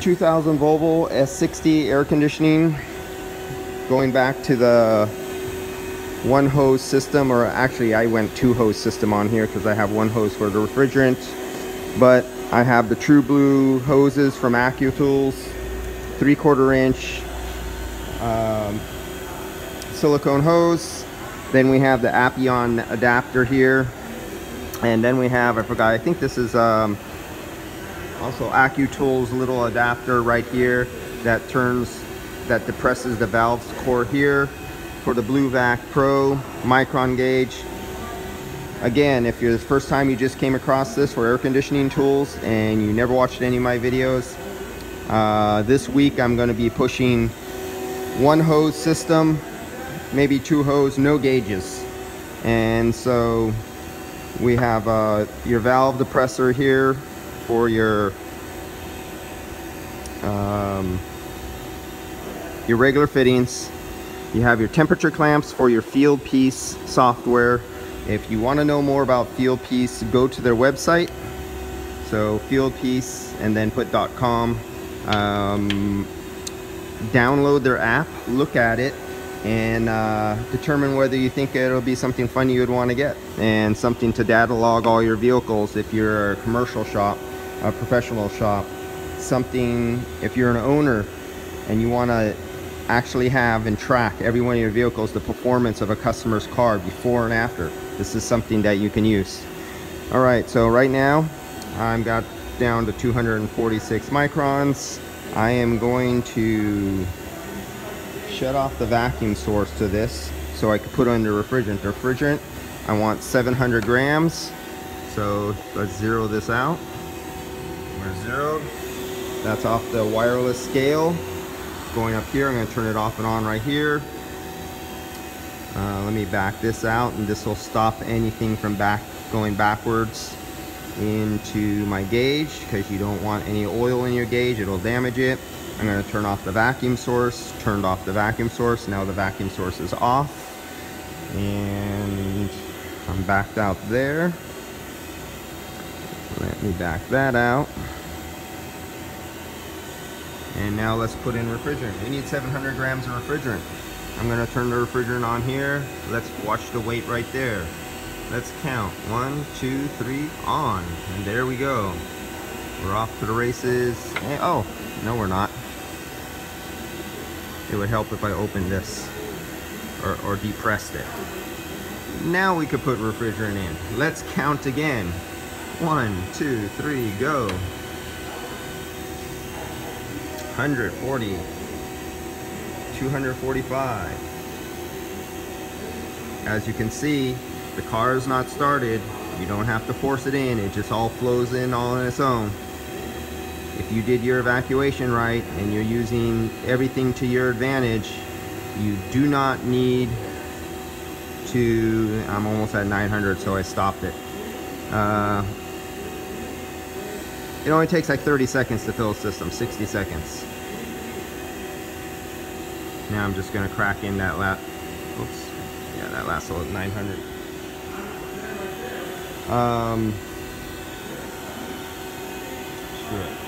2000 Volvo S60 air conditioning. Going back to the one hose system, or actually I went two hose system on here because I have one hose for the refrigerant. But I have the True Blue hoses from AccuTools, three quarter inch um, silicone hose. Then we have the Appion adapter here. And then we have, I forgot, I think this is um, also AccuTools little adapter right here that turns, that depresses the valve's core here for the BlueVac Pro micron gauge. Again, if you're the first time you just came across this for air conditioning tools and you never watched any of my videos, uh, this week I'm going to be pushing one hose system, maybe two hose, no gauges. And so we have uh, your valve depressor here for your um, your regular fittings. You have your temperature clamps for your Fieldpiece software. If you want to know more about Fieldpiece, go to their website. So Fieldpiece and then put .com. Um, download their app, look at it, and uh, determine whether you think it'll be something fun you would want to get and something to data log all your vehicles if you're a commercial shop, a professional shop. Something, if you're an owner and you want to actually have and track every one of your vehicles the performance of a customer's car before and after this is something that you can use. All right so right now i'm got down to 246 microns. I am going to shut off the vacuum source to this so i can put on the refrigerant. The refrigerant i want 700 grams so let's zero this out zeroed that's off the wireless scale going up here. I'm going to turn it off and on right here. Uh, let me back this out and this will stop anything from back going backwards into my gauge because you don't want any oil in your gauge. It'll damage it. I'm going to turn off the vacuum source. Turned off the vacuum source. Now the vacuum source is off. And I'm backed out there. Let me back that out. And now let's put in refrigerant. We need 700 grams of refrigerant. I'm gonna turn the refrigerant on here. Let's watch the weight right there. Let's count. One, two, three, on. And there we go. We're off to the races. And, oh, no we're not. It would help if I opened this or, or depressed it. Now we could put refrigerant in. Let's count again. One, two, three, go. 140 245 as you can see the car is not started. You don't have to force it in. It just all flows in all on its own. If you did your evacuation right and you're using everything to your advantage you do not need to I'm almost at 900 so I stopped it. Uh, it only takes like 30 seconds to fill a system, 60 seconds. Now I'm just gonna crack in that last, oops, yeah, that last little 900. Um, sure.